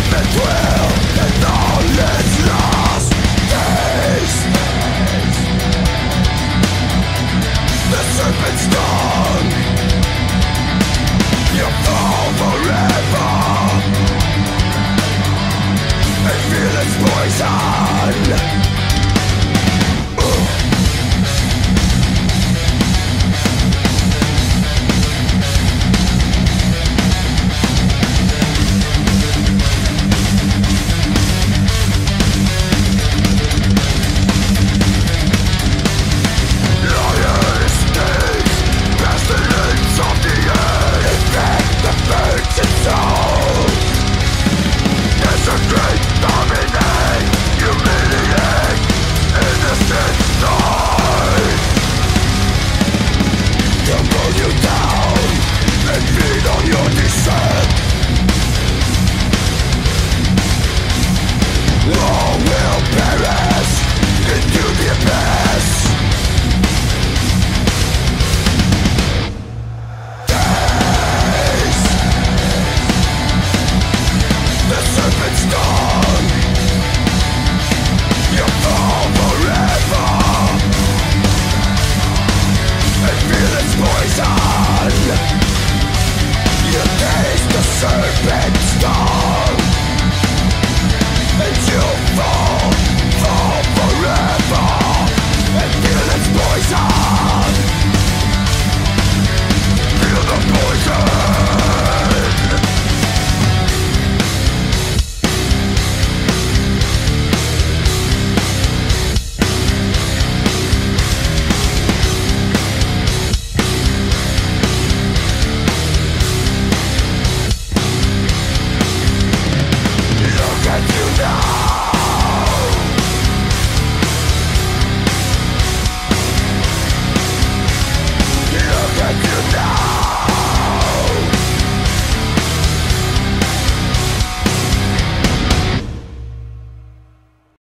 serpent's It's gone.